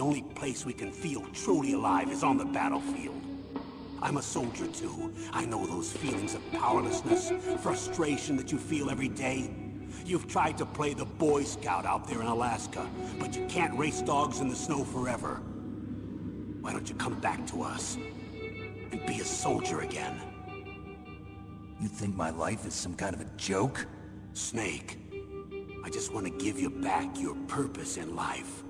the only place we can feel truly alive is on the battlefield. I'm a soldier too. I know those feelings of powerlessness, frustration that you feel every day. You've tried to play the Boy Scout out there in Alaska, but you can't race dogs in the snow forever. Why don't you come back to us and be a soldier again? You think my life is some kind of a joke? Snake, I just want to give you back your purpose in life.